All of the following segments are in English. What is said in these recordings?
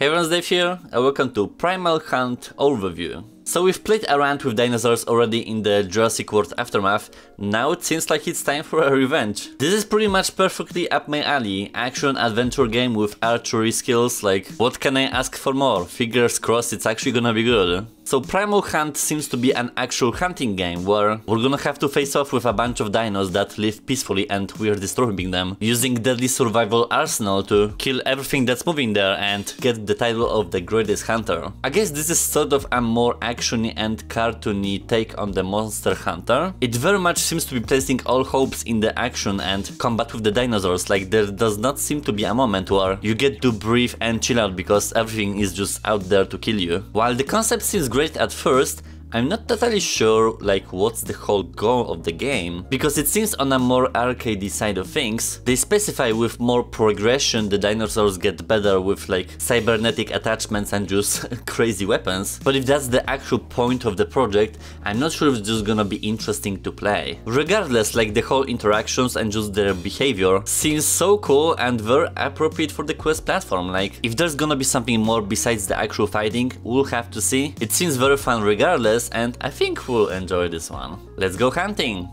Hey everyone, Dave here, and welcome to Primal Hunt Overview. So we've played around with dinosaurs already in the Jurassic World Aftermath, now it seems like it's time for a revenge. This is pretty much perfectly up my alley, action adventure game with archery skills, like what can I ask for more? Fingers crossed it's actually gonna be good. So Primal Hunt seems to be an actual hunting game where we're gonna have to face off with a bunch of dinos that live peacefully and we're disturbing them, using deadly survival arsenal to kill everything that's moving there and get the title of the greatest hunter. I guess this is sort of a more actiony and cartoony take on the Monster Hunter. It very much seems to be placing all hopes in the action and combat with the dinosaurs, like there does not seem to be a moment where you get to breathe and chill out because everything is just out there to kill you. While the concept seems great great at first, I'm not totally sure like what's the whole goal of the game, because it seems on a more arcadey side of things, they specify with more progression the dinosaurs get better with like cybernetic attachments and just crazy weapons, but if that's the actual point of the project, I'm not sure if it's just gonna be interesting to play. Regardless, like the whole interactions and just their behavior seems so cool and very appropriate for the Quest platform, like if there's gonna be something more besides the actual fighting, we'll have to see. It seems very fun regardless, and I think we'll enjoy this one. Let's go hunting!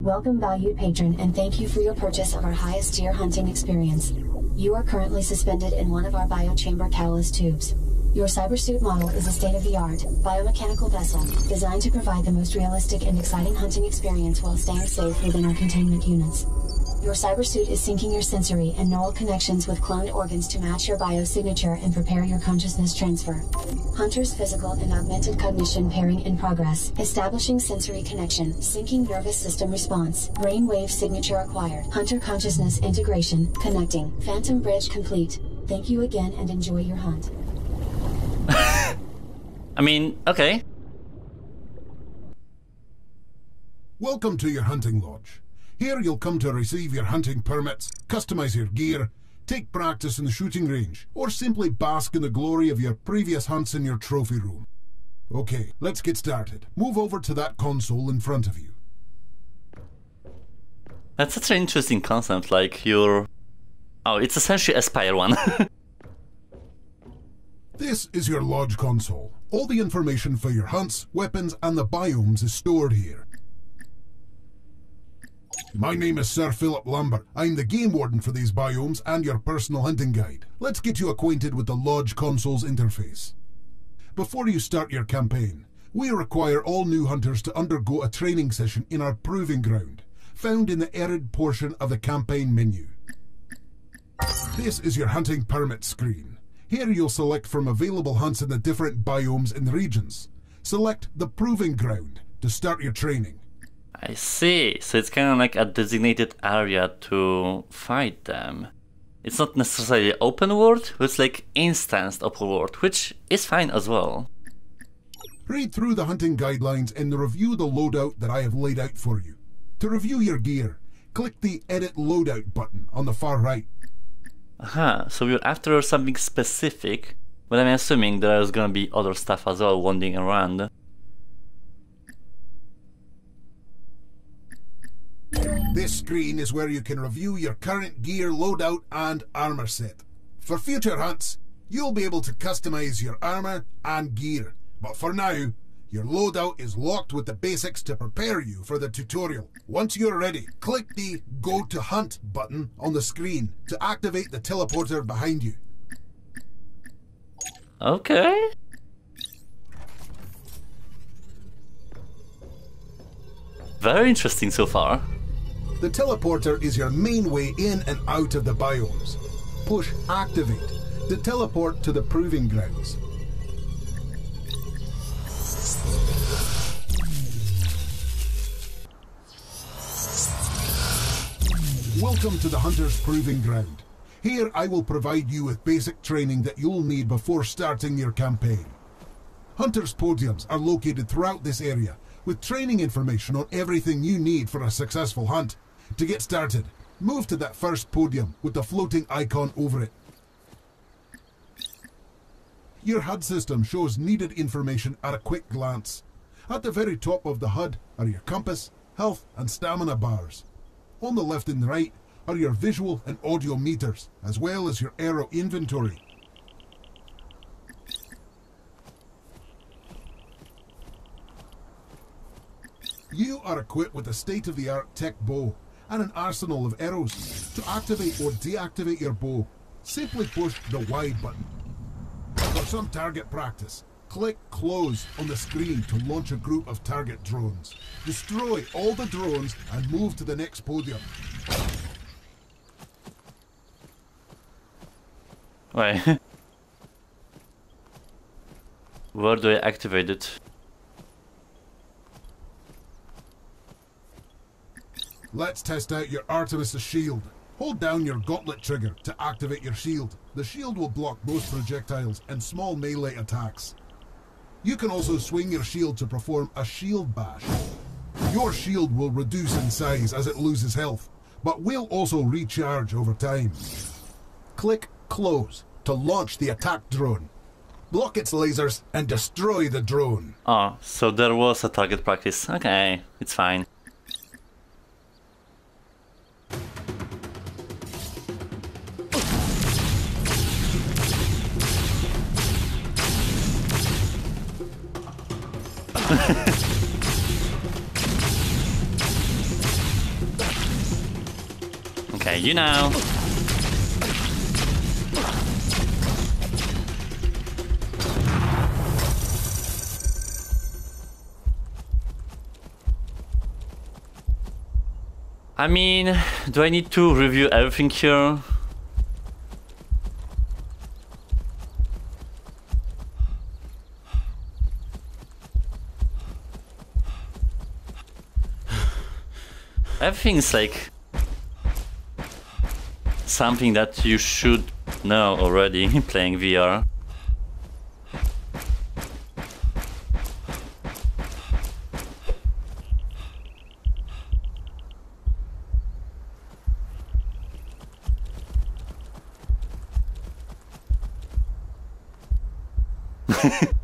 Welcome valued patron and thank you for your purchase of our highest tier hunting experience. You are currently suspended in one of our biochamber catalyst tubes. Your cybersuit model is a state-of-the-art, biomechanical vessel designed to provide the most realistic and exciting hunting experience while staying safe within our containment units. Your cybersuit is syncing your sensory and neural connections with cloned organs to match your biosignature and prepare your consciousness transfer. Hunter's physical and augmented cognition pairing in progress. Establishing sensory connection. Syncing nervous system response. Brainwave signature acquired. Hunter consciousness integration. Connecting. Phantom bridge complete. Thank you again and enjoy your hunt. I mean, okay. Welcome to your hunting lodge. Here you'll come to receive your hunting permits, customize your gear, take practice in the shooting range, or simply bask in the glory of your previous hunts in your trophy room. Okay, let's get started. Move over to that console in front of you. That's such an interesting concept, like your... Oh, it's essentially Aspire one. this is your lodge console. All the information for your hunts, weapons, and the biomes is stored here. My name is Sir Philip Lambert. I'm the game warden for these biomes and your personal hunting guide. Let's get you acquainted with the Lodge console's interface. Before you start your campaign, we require all new hunters to undergo a training session in our proving ground, found in the arid portion of the campaign menu. This is your hunting permit screen. Here you'll select from available hunts in the different biomes and the regions. Select the proving ground to start your training. I see. So it's kind of like a designated area to fight them. It's not necessarily open world, it's like instanced open world, which is fine as well. Read through the hunting guidelines and review the loadout that I have laid out for you. To review your gear, click the Edit Loadout button on the far right. Aha, so we're after something specific, but I'm assuming there's gonna be other stuff as well wandering around. This screen is where you can review your current gear loadout and armor set. For future hunts, you'll be able to customize your armor and gear, but for now, your loadout is locked with the basics to prepare you for the tutorial. Once you're ready, click the Go to Hunt button on the screen to activate the teleporter behind you. Okay. Very interesting so far. The teleporter is your main way in and out of the biomes. Push Activate to teleport to the proving grounds. Welcome to the Hunter's Proving Ground. Here I will provide you with basic training that you'll need before starting your campaign. Hunter's podiums are located throughout this area with training information on everything you need for a successful hunt. To get started, move to that first podium with the floating icon over it. Your HUD system shows needed information at a quick glance. At the very top of the HUD are your compass, health and stamina bars. On the left and right are your visual and audio meters, as well as your arrow inventory. You are equipped with a state-of-the-art tech bow and an arsenal of arrows. To activate or deactivate your bow, simply push the Y button. For some target practice, click close on the screen to launch a group of target drones. Destroy all the drones and move to the next podium. Wait. Where do I activate it? Let's test out your Artemis' shield. Hold down your gauntlet trigger to activate your shield. The shield will block most projectiles and small melee attacks. You can also swing your shield to perform a shield bash. Your shield will reduce in size as it loses health, but will also recharge over time. Click Close to launch the attack drone. Block its lasers and destroy the drone. Oh, so there was a target practice. Okay, it's fine. Okay, you know. I mean, do I need to review everything here? Everything's like something that you should know already playing VR.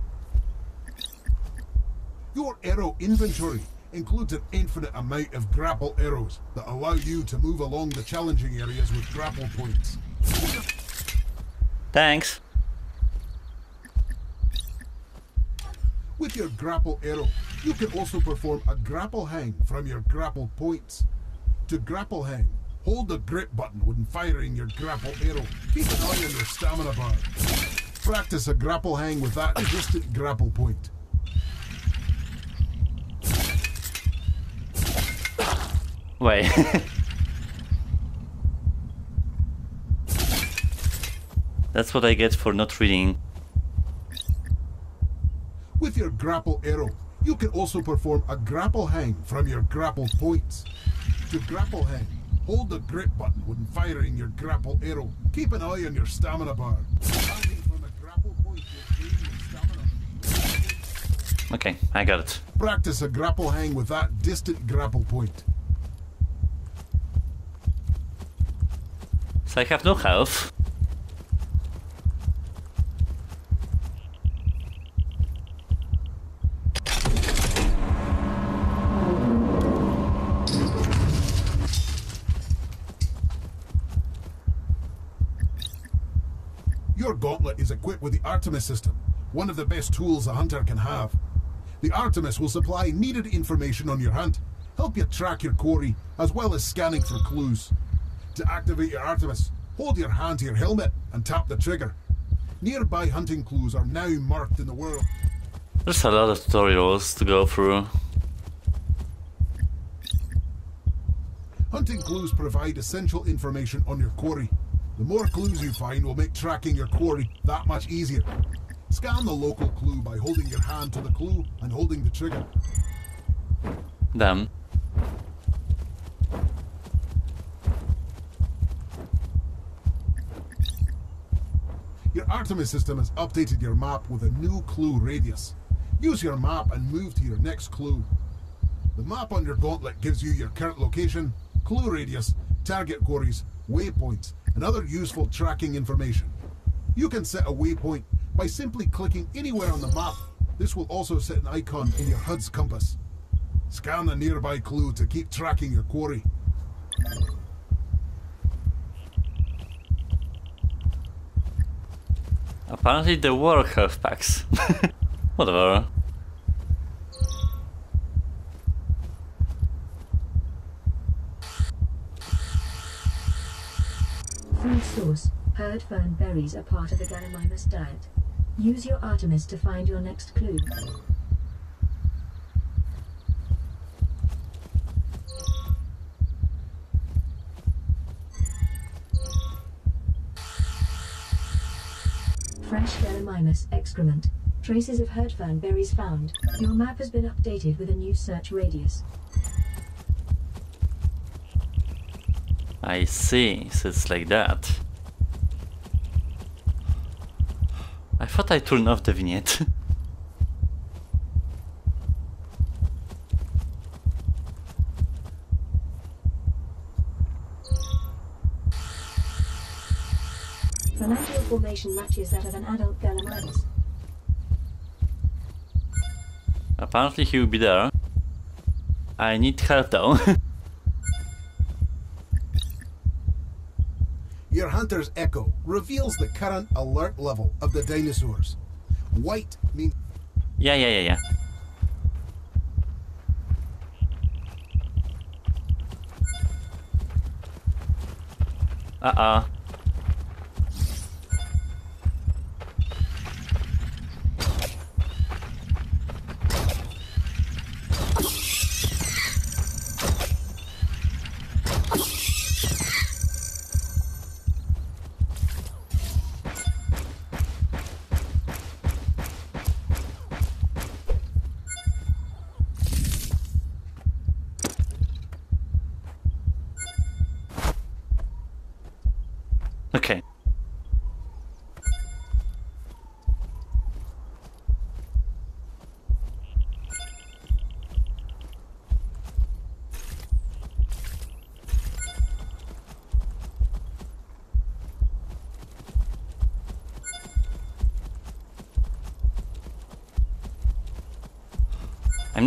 Your arrow inventory includes an infinite amount of grapple arrows that allow you to move along the challenging areas with grapple points. Thanks. With your grapple arrow, you can also perform a grapple hang from your grapple points. To grapple hang, hold the grip button when firing your grapple arrow. Keep an eye on your stamina bar. Practice a grapple hang with that distant grapple point. Wait. That's what I get for not reading. With your grapple arrow, you can also perform a grapple hang from your grapple points. To grapple hang, hold the grip button when firing your grapple arrow. Keep an eye on your stamina bar. Hanging from a grapple point will gain your stamina. Okay, I got it. Practice a grapple hang with that distant grapple point. I have no health. Your gauntlet is equipped with the Artemis system, one of the best tools a hunter can have. The Artemis will supply needed information on your hunt, help you track your quarry, as well as scanning for clues. To activate your Artemis, hold your hand to your helmet and tap the trigger. Nearby hunting clues are now marked in the world. There's a lot of tutorials to go through. Hunting clues provide essential information on your quarry. The more clues you find will make tracking your quarry that much easier. Scan the local clue by holding your hand to the clue and holding the trigger. Damn. Your Artemis system has updated your map with a new clue radius. Use your map and move to your next clue. The map on your gauntlet gives you your current location, clue radius, target quarries, waypoints, and other useful tracking information. You can set a waypoint by simply clicking anywhere on the map. This will also set an icon in your HUD's compass. Scan the nearby clue to keep tracking your quarry. Apparently there were health packs. Whatever. Food source. Heard fern berries are part of the Gallimimus diet. Use your Artemis to find your next clue. Gallimimus excrement. Traces of herd fern berries found. Your map has been updated with a new search radius. I see, so it's like that. I thought I turned off the vignette. Phalangeal formation matches that of an adult Gallimimus. Apparently he will be there. I need help though. Your hunter's echo reveals the current alert level of the dinosaurs. White means yeah, yeah, yeah, yeah. Uh-oh.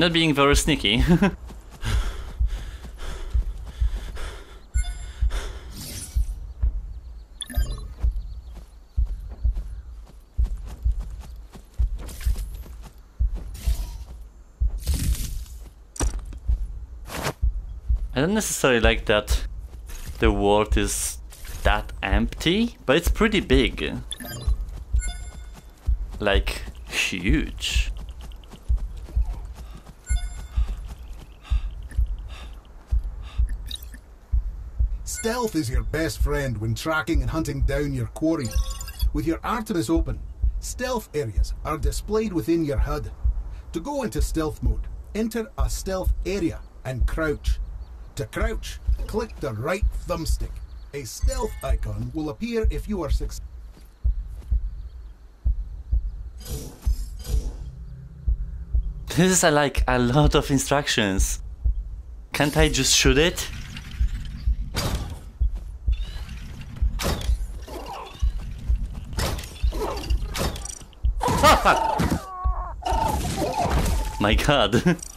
Not being very sneaky. I don't necessarily like that the world is that empty, but it's pretty big. Like, huge. Stealth is your best friend when tracking and hunting down your quarry. With your Artemis open, stealth areas are displayed within your HUD. To go into stealth mode, enter a stealth area and crouch. To crouch, click the right thumbstick. A stealth icon will appear if you are successful. This is like a lot of instructions. Can't I just shoot it? Fuck! My god.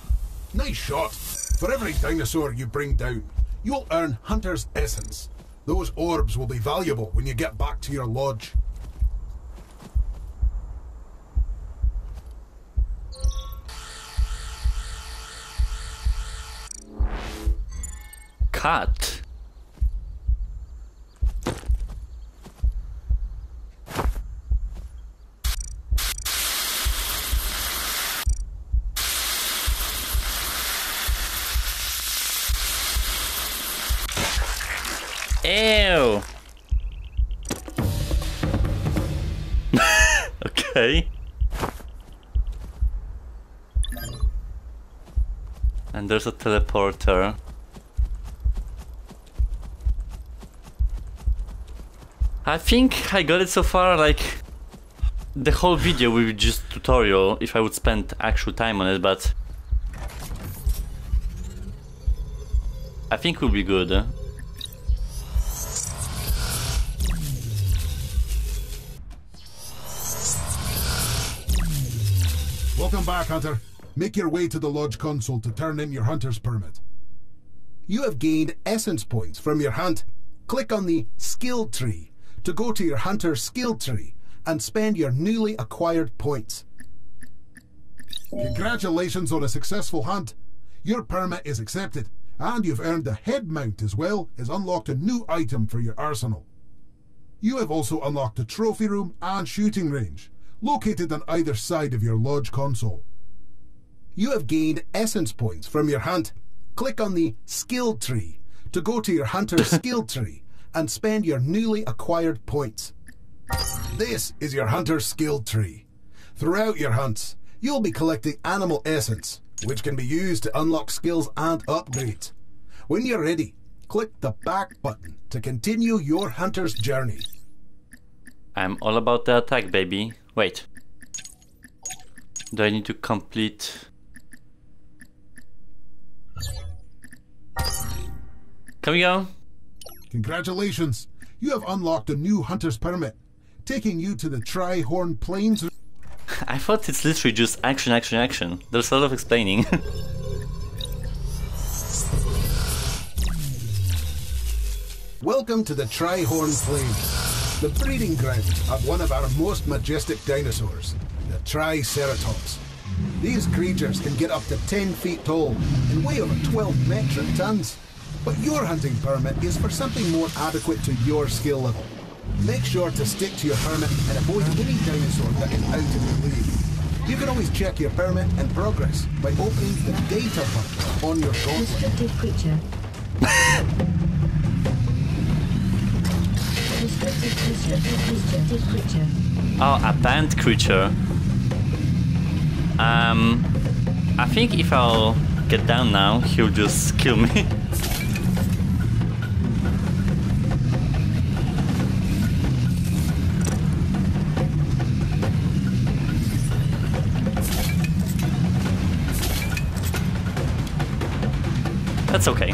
Nice shot. For every dinosaur you bring down, you'll earn Hunter's Essence. Those orbs will be valuable when you get back to your lodge. Cut. Ew. okay. And there's a teleporter. I think I got it so far, like, the whole video will be just tutorial if I would spend actual time on it, but... I think we'll be good. eh? Back, Hunter. Make your way to the lodge console to turn in your hunter's permit. You have gained essence points from your hunt. Click on the skill tree to go to your hunter skill tree and spend your newly acquired points. Congratulations on a successful hunt. Your permit is accepted, and you've earned a head mount as well as unlocked a new item for your arsenal. You have also unlocked a trophy room and shooting range, located on either side of your lodge console. You have gained essence points from your hunt. Click on the skill tree to go to your hunter's skill tree and spend your newly acquired points. This is your hunter's skill tree. Throughout your hunts, you'll be collecting animal essence, which can be used to unlock skills and upgrades. When you're ready, click the back button to continue your hunter's journey. I'm all about the attack, baby. Wait. Do I need to complete... Can we go? Congratulations! You have unlocked a new hunter's permit, taking you to the Tri-Horn Plains. I thought it's literally just action, action, action. There's a lot of explaining. Welcome to the Tri-Horn Plains, the breeding ground of one of our most majestic dinosaurs, the Triceratops. These creatures can get up to 10 feet tall and weigh over 12 metric tons. But your hunting permit is for something more adequate to your skill level. Make sure to stick to your permit and avoid any dinosaur that is out of your league. You can always check your permit and progress by opening the data button on your gauntlet. Restricted creature. oh, a banned creature. Um, I think if I'll get down now, he'll just kill me. That's okay.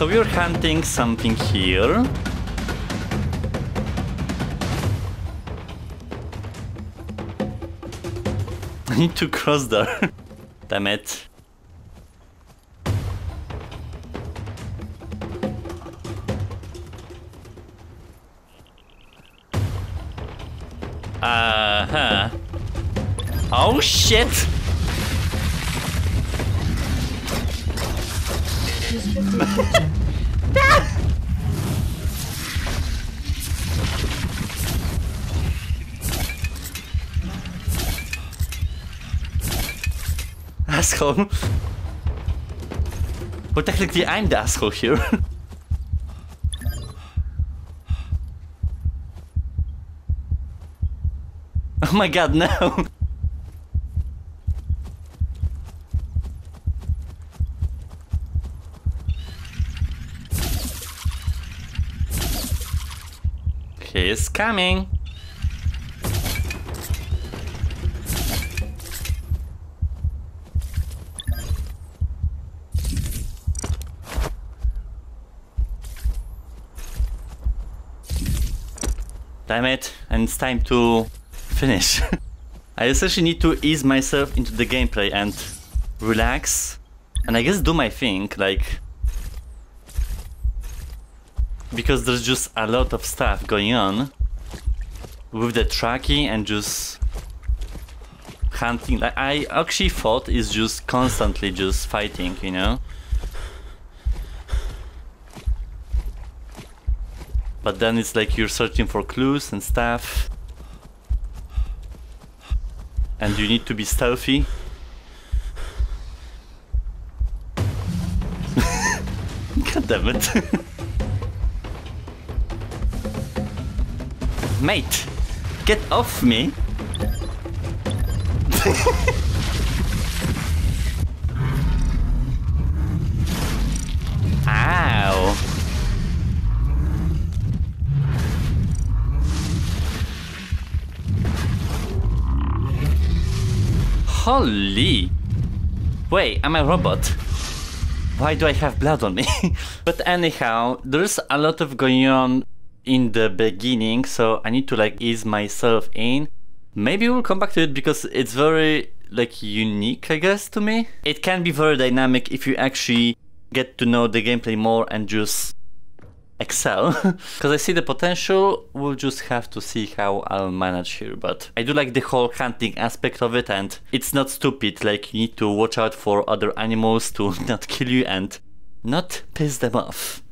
So we're hunting something here. I need to cross there. Damn it. Uh huh. Oh shit! Asshole. Well, technically, I'm the asshole here. oh my god, no! Coming. Damn it, and it's time to finish. I essentially need to ease myself into the gameplay and relax and I guess do my thing, like because there's just a lot of stuff going on with the tracking and just hunting. Like I actually thought it's just constantly just fighting, you know. But then it's like you're searching for clues and stuff. And you need to be stealthy. God damn it. Mate, get off me. Ow. Holy! Wait, I'm a robot. Why do I have blood on me? but anyhow, there's a lot of going on in the beginning, so I need to like ease myself in. Maybe we'll come back to it because it's very like unique, I guess, to me. It can be very dynamic if you actually get to know the gameplay more and just excel because I see the potential we'll just have to see how I'll manage here but I do like the whole hunting aspect of it and it's not stupid like you need to watch out for other animals to not kill you and not piss them off.